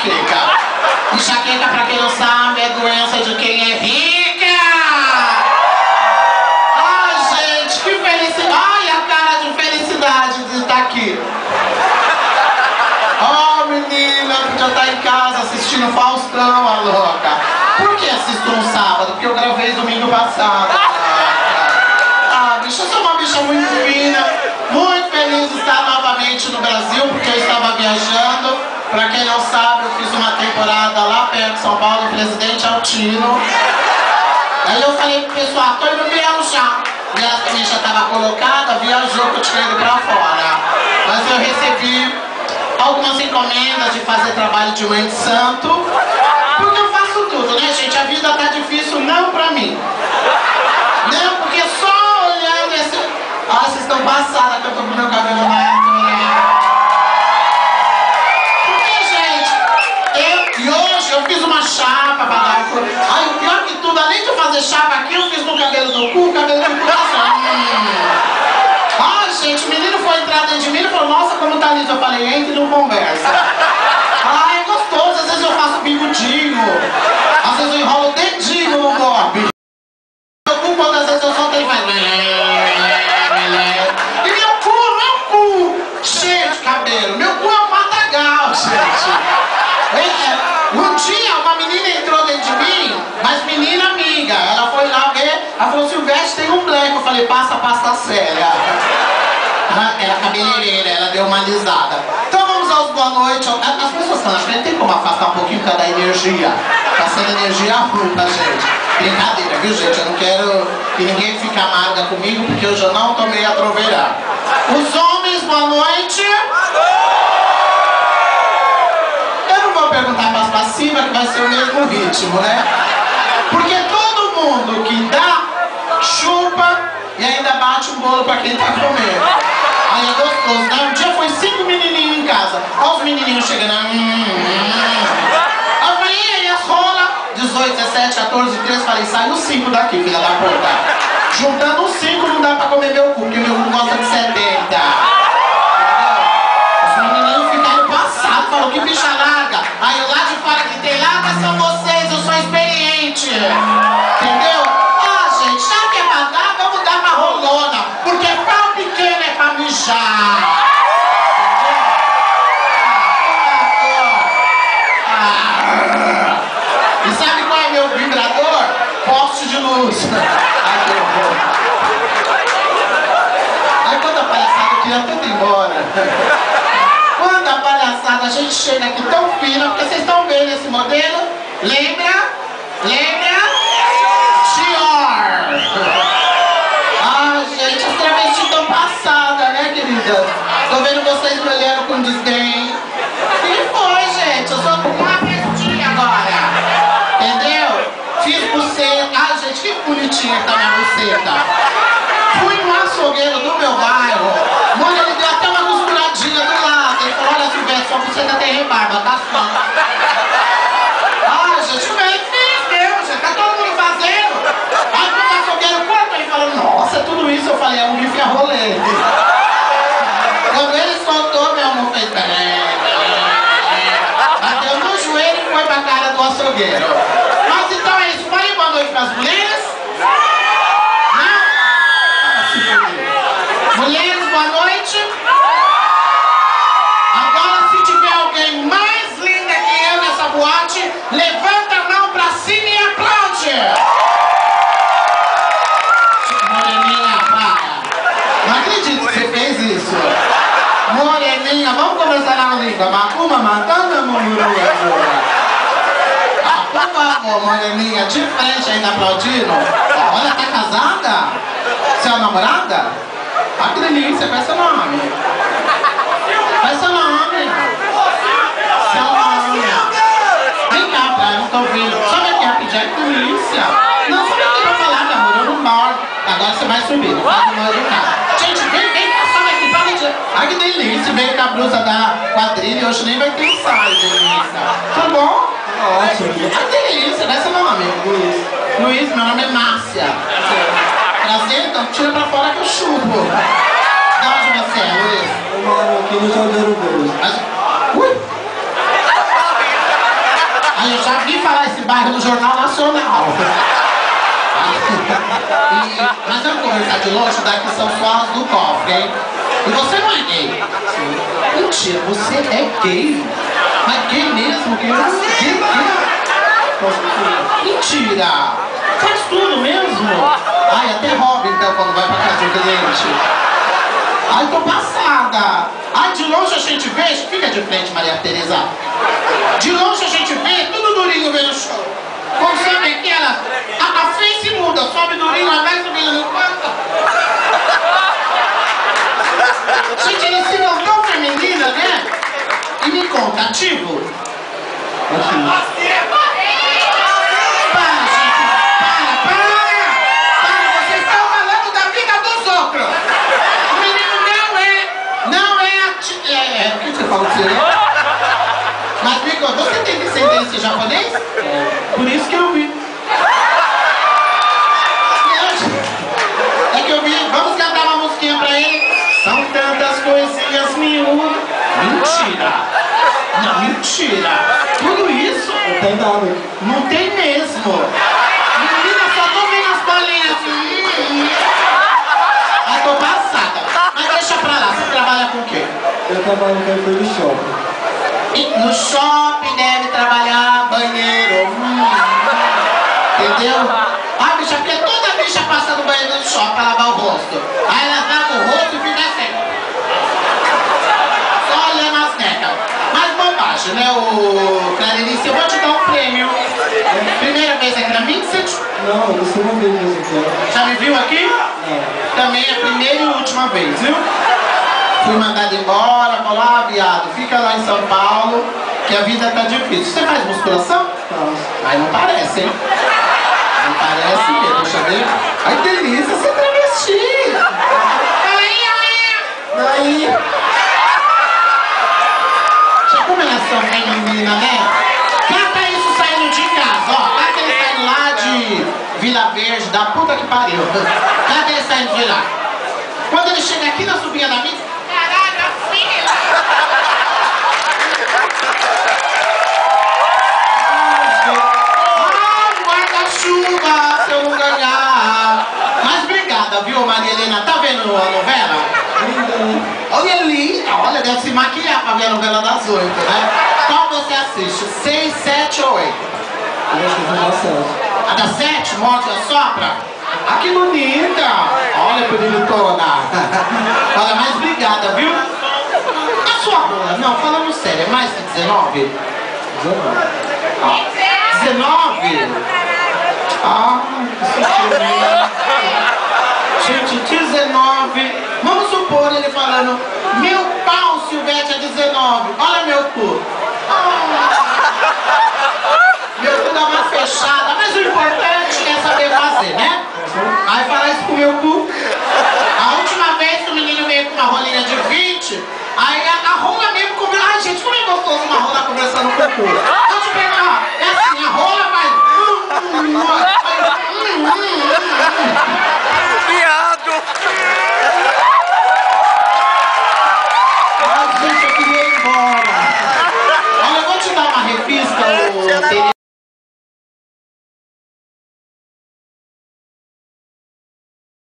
enxaqueca. Enxaqueca, pra quem não sabe, é doença de quem é rica! Ai, gente, que felicidade! Ai, a cara de felicidade de estar aqui! Oh, menina, podia estar tá em casa assistindo Faustão, a louca! Por que assisto um sábado? Porque eu gravei domingo passado. Ah, bicho, eu sou uma bicha muito fina, muito feliz de estar novamente no Brasil, porque eu estava viajando. Pra quem não sabe, eu fiz uma temporada lá perto de São Paulo, em Presidente Altino. Aí eu falei pro pessoal, tô indo viajar. E ela também já estava colocada, viajou que eu tinha ido pra fora. Mas eu recebi algumas encomendas de fazer trabalho de mãe de santo. No cabelo do cu, cabelo só. Hum. Ai, gente, o menino foi entrar dentro de mim e falou, nossa, como tá liso. Eu falei, entra e não conversa. Ai, é gostoso, às vezes eu faço bigudinho, às vezes eu enrolo o dedinho no bob. Meu cu, quantas vezes eu solto, ele faz... E meu cu, meu cu, cheio de cabelo. Meu cu é um matagal, gente. É, é, um dia uma menina entrou dentro de mim, mas menina amiga. Ela foi lá ver, ela falou, Silvestre, tem um falei, passa, passa séria. Ela era cabeleireira, ela deu uma alisada. Então vamos aos boa noite. As pessoas estão na frente, tem como afastar um pouquinho cada energia. Tá sendo energia ruim pra gente. Brincadeira, viu gente? Eu não quero que ninguém fique amarga comigo, porque eu já não tomei a troveira. Os homens, boa noite. Eu não vou perguntar para as passivas, que vai ser o mesmo ritmo, né? Porque todo mundo que dá, bolo para quem tá comendo. Aí é gostoso, né? Um dia foi cinco menininhos em casa. Olha os menininhos chegando. Hum, hum. Aí eu falei, e aí, as rola? 18, 17, 14, 13. Falei, sai os cinco daqui, filha da puta. Juntando os cinco não dá pra comer meu cu, porque meu cu gosta de 70. Horror. Aí quando a palhaçada queria tudo embora. Quando a palhaçada a gente chega aqui tão fina, porque vocês estão vendo esse modelo? Lembra? Lembra? Que que tá minha buceta. Fui no açougueiro do meu bairro. Mano, ele deu até uma costuradinha do lado. Ele falou, olha, Silvestre, sua buceta tem rebarba, tá só. Ah, gente, como é que fiz, meu, gente? Tá todo mundo fazendo. Aí quando o açougueiro quanto? Ele falou, nossa, tudo isso. Eu falei, é um bife a rolê. Quando ele soltou, meu amor fez... Bateu no joelho e foi pra cara do açougueiro. Mas então é isso. Falei boa noite pras mulheres. Não? Ah, se fuder. Mulheres, boa noite. Agora, se tiver alguém mais linda que eu nessa boate, levanta a mão pra cima e aplaude. Moreninha, para. Não acredito que você fez isso. Moreninha, vamos conversar na língua. Matando mururu. Ah, por favor, moreninha, de frente ainda aplaudindo. Olha, tá casada? Você é namorada? Ah, que delícia, qual é seu nome? Qual é seu nome? Seu nome. Vem cá, pra não tô ouvindo. Sobe aqui rapidinho, que delícia. Não, sobe aqui pra falar, meu amor, eu não moro. Agora você vai subir, não faz mal educado. Gente, vem, vem de... Ai, que delícia, veio com a blusa da quadrilha, hoje nem vai ter ensaio, delícia. Tudo bom? Ótimo. Ah, que delícia, qual é seu nome? Luiz. Luiz, meu nome é Márcia. Prazer, então tira pra fora que eu chupo. De onde você é, Luiz? Eu moro aqui no Salgueiro. Mas- Ui! Aí eu já vi falar esse bairro no Jornal Nacional. E- mas vamos conversar de longe, daqui são só as do cofre, hein? E você não é gay? Mentira, você é gay? Mas que mesmo? Que, que, que? Mentira! Faz tudo mesmo? Ai, até rouba então quando vai pra casa do cliente. Ai, tô passada. Ai, de longe a gente vê, fica de frente, Maria Tereza. De longe a gente vê, tudo durinho vendo o show. Como sabe aquela? A, face muda, sobe durinho, ela vai subindo no quarto. Gente, eles ficam tão feminina, né? E me conta, ativo? Ativo. Que que japonês? Por isso que eu vi. É que eu vi, vamos cantar uma musiquinha pra ele? São tantas coisinhas miúdas. Mentira! Não, mentira! Tudo isso Não tem nada. não tem mesmo. Menina, só tô vendo as bolinhas. Hum. Ai, tô passada. Mas deixa pra lá, você trabalha com o quê? Eu trabalho café do shopping. E No shopping deve trabalhar banheiro. Hum. Entendeu? A bicha, porque toda bicha passa no banheiro do shopping pra lavar o rosto. Aí ela lava o rosto e fica assim. Só olhando as necas. Mas bobagem, né, o Clarinice? Eu vou te dar um prêmio. Primeira vez aqui na Vincent. Não, você não vê mesmo aqui. Já me viu aqui? Não. Também é a primeira e última vez, viu? Fui mandado embora, falou, ah, viado, fica lá em São Paulo, que a vida tá difícil. Você faz musculação? Faço. Mas não parece, hein? Não parece mesmo, deixa eu ver. Ai, delícia, você travesti! Ai, ai, Daí... Tinha combinação feminina, né? Cata isso saindo de casa, ó. Cata ele saindo lá de Vila Verde, da puta que pariu. Cata ele saindo de lá. Quando ele chega aqui na subida da missa, caralho, a filha! Ai, guarda-chuva, se eu não ganhar. Mas obrigada, viu, Maria Helena? Tá vendo a novela? Linda, né? Olha linda, olha, deve se maquiar pra ver a novela das oito, né? Qual você assiste? Seis, sete ou oito? Eu acho que. A da sete, morte a sopra? Ah, que bonita! Olha, bonitona! Olha, mas obrigada, viu? A sua rola, não, falando sério, é mais que 19? 19. Ah, 19? Ah, que sutil. Gente, 19. Vamos ele falando, meu pau, Silvete, é a 19, olha meu cu. Ah. meu cu dá uma fechada, mas o importante é saber fazer, né? Aí falar isso com meu cu. A última vez que o menino veio com uma rolinha de 20, aí a, a rola mesmo comeu, ai gente, como é gostoso uma rola conversando com o cu.